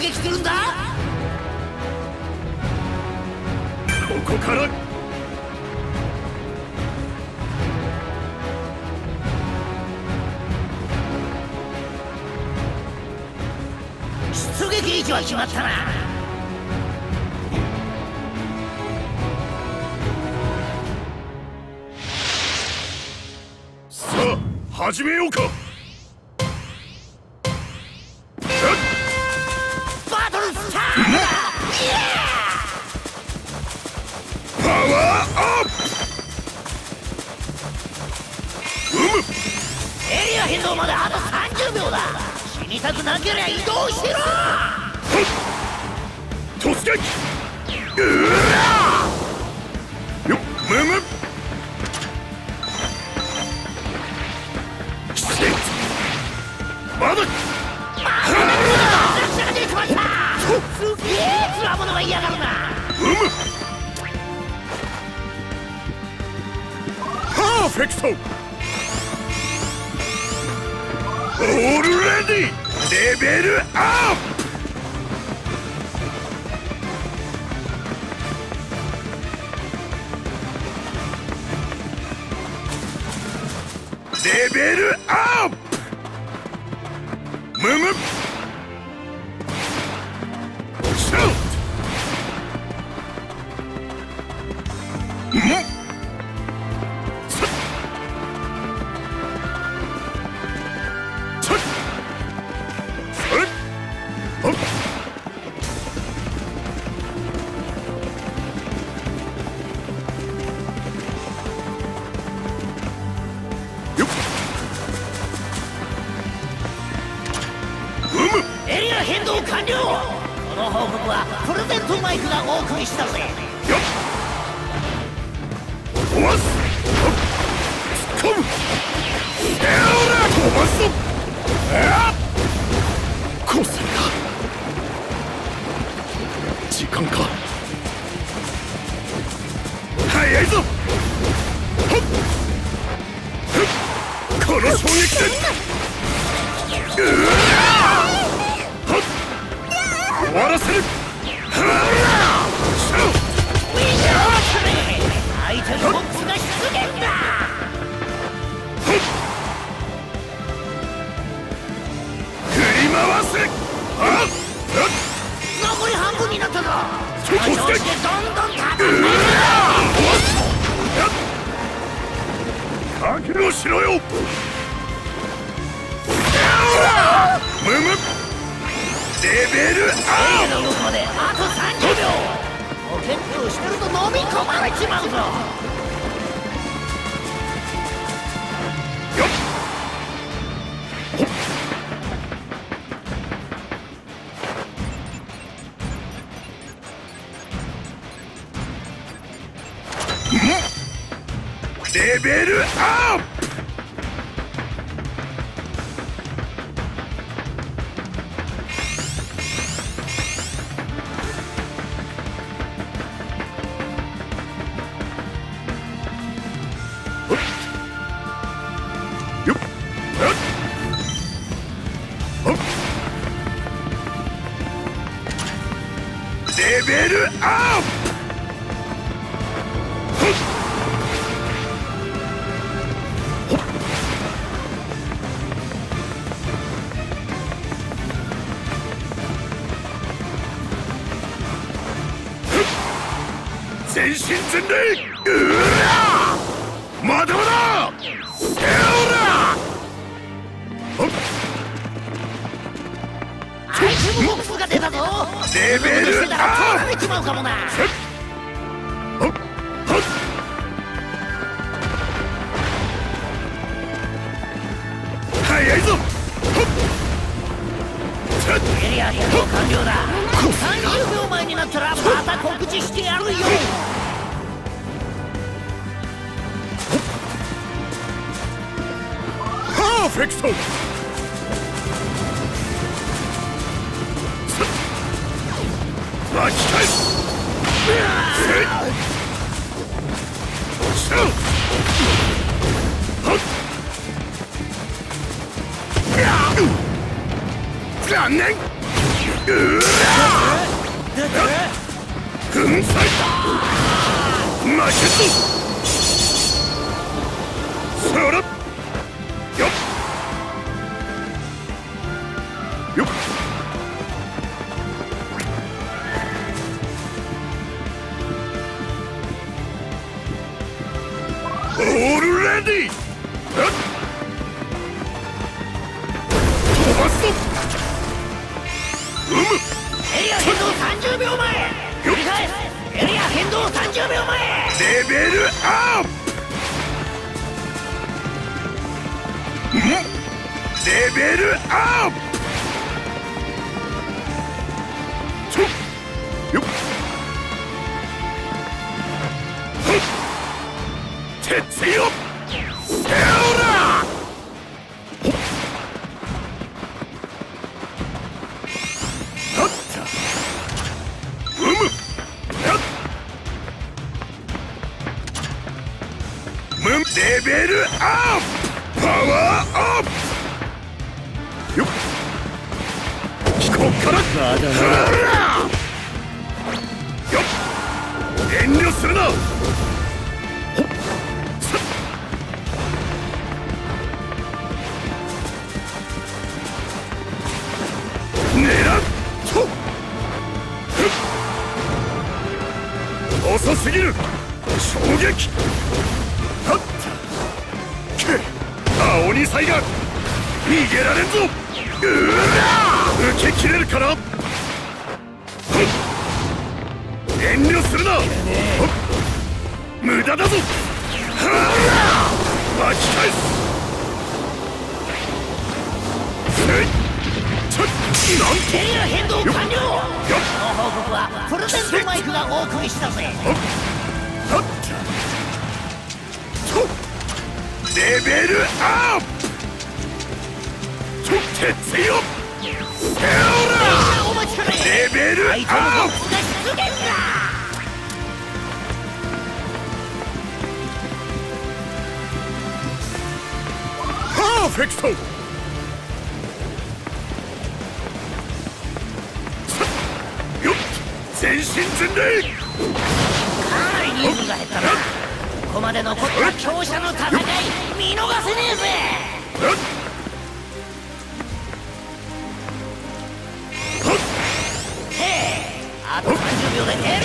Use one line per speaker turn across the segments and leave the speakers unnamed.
撃するんだ？
ここから。
出撃位置は決まったな。
さあ始めようか
変動まであと30秒だ。死にたくなけりゃ移動しろ。
突撃うわ。よっむむ。まだ
落車が出てしまったすげえつわものが嫌がるな。
うむ。パーフェクトオールレディレベルアップレベルアップむむ
変動完了。この報告はプレゼントマイクがお送りしたぜ。
よっ。飛ばす突っ込むすぞあっ。コースか時間か。早いぞ。この衝撃で。うわ終わらせる。
ックスが出現だ。
振り回せ。あっ。
残り半分になったぞ。
ちょっと
この調子で
待って
どんどん戦え
覚悟しろよベル
エリ
ア
アが動くまであと30秒ポケットをしてると飲み込まれちまうぞ
よっレベルアップレベルア
ボックスが出たぞ。
レベル
ア変動完了だ。30秒前になったらまた告知してやるよ。
パーフェクト巻き返すせいシャウはっ残念うわ粉砕負けずそら
30秒前繰り返すエリア変動30秒前。
レベルアップ。レベルアップ。からまだまだよっ。遠慮するなほっ。狙っ。と遅すぎる衝撃はっ。たけ青二歳が逃げられんぞうわ受け切れるかな？ほっ遠慮するな！無駄だぞ！はあ巻き返す！なん
変動完了この報告はプレゼントマイクがお送りしたぜ。
レベルアップ！と鉄よレベルア
ッ
プ。パーフェクトよっ。全身全霊。
かなり人数が減ったな。ここまで残った強者の戦い見逃せねえぜ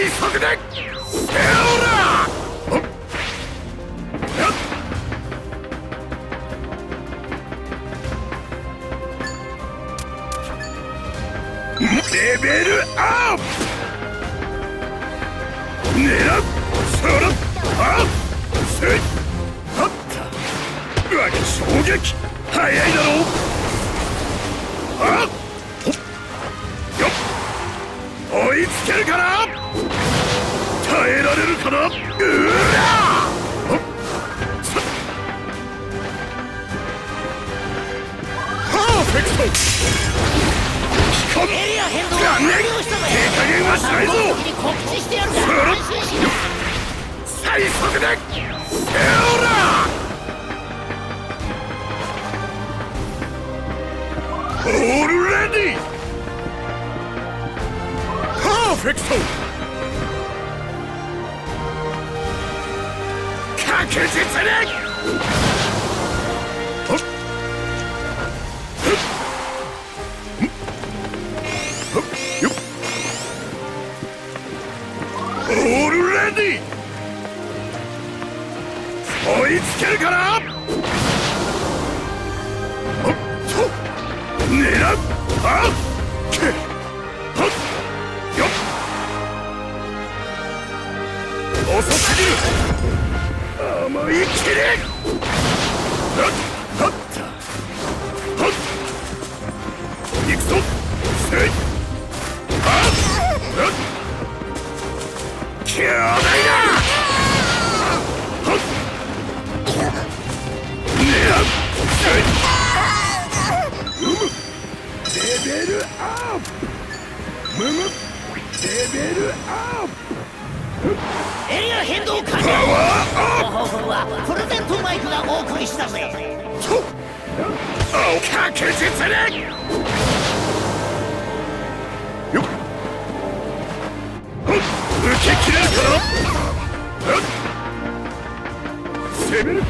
最速でセオラほっやっレベルアップ狙うそらあせいはったうわ衝撃早いだろうあほっよっ追いつけるかなえられるかな？うわほっさパーフェクトこ
エリア変動が完了したぜ
手加減はしないぞ最速でセオラオールレディパーフェクトに追いつけるかっと狙うあっけはっよっ遅すぎる思い切れはっはったはっ行くぞせいはっはっ強大だレベルアップむむレベルアップ
エリア変動完了
パワーアップ
方法はプレゼントマイクがお送りしたぜ。
確実によっ。受け切れるかな。攻める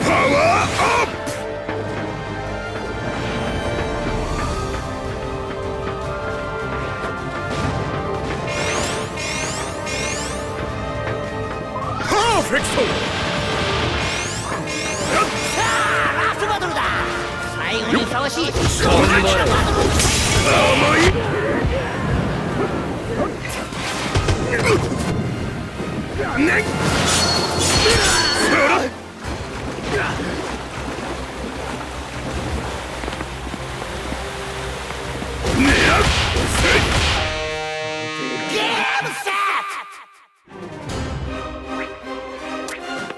パワー。パーフェクト
さあラストバトルだ最後にふさわしい
頑張れ
バトル
甘いねっ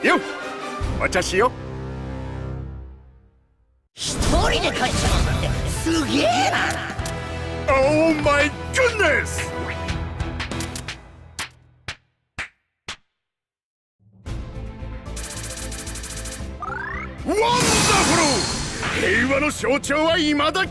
よっ。お茶しよ。
一人で勝っちゃうんだって。すげえな。
Oh my goodness! ワンダフル!平和の象徴は未だ